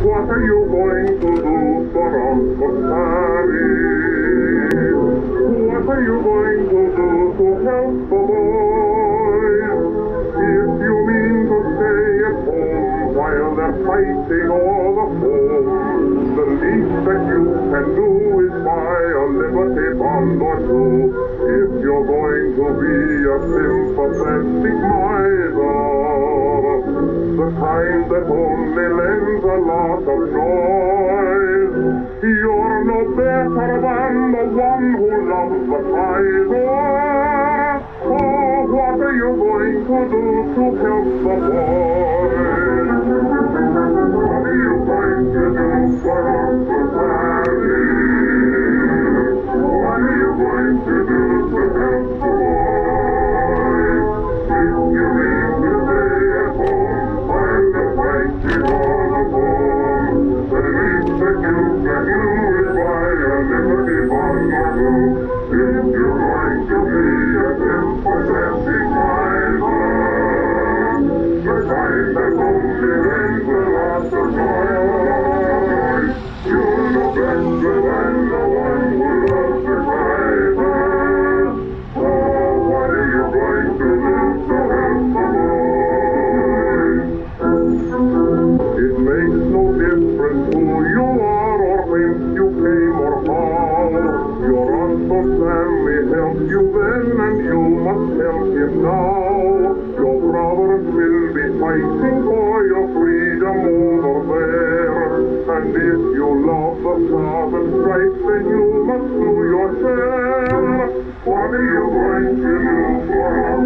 What are you going to do for Uncle? What are you going to do to help the boys? If you mean to stay at home while they're fighting all the home, the least that you can do is buy a Liberty bond or two. If you're going to be a sympathetic miser, the kind that only lends a lot of noise. You're no better than the one who loves the Kaiser. Oh, what are you going to do to help the boys? Uncle Sammy helped you then and you must help him now. Your brothers will be fighting for your freedom over there. And if you love the stars and stripes, then you must do your share. What are you going to do for Uncle